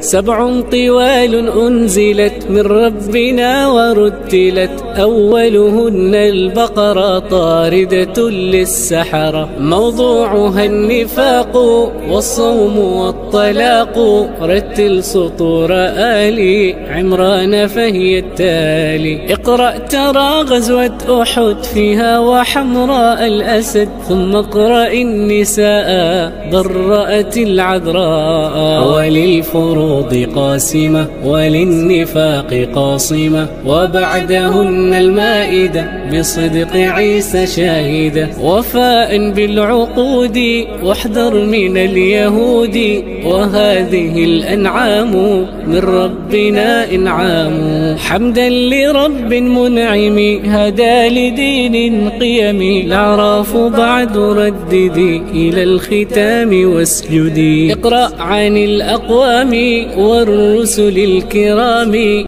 سبع طوال أنزلت من ربنا ورتلت أولهن البقرة طاردة للسحرة. موضوعها النفاق والصوم والطلاق. رتل سطور آل عمران فهي التالي. اقرأ ترى غزوة أحد فيها وحمراء الأسد. ثم اقرأ النساء ضرأت العذراء. وللفروض الفروض قاسمة وللنفاق قاصمة وبعدهن المائدة بصدق عيسى شاهدة وفاء بالعقود واحذر من اليهود وهذه الأنعام من ربنا إنعام حمدا لرب منعم هدى لدين قيم الأعراف بعد رددي إلى الختام واسجدي اقرأ عن الأقوام والرسل الكرام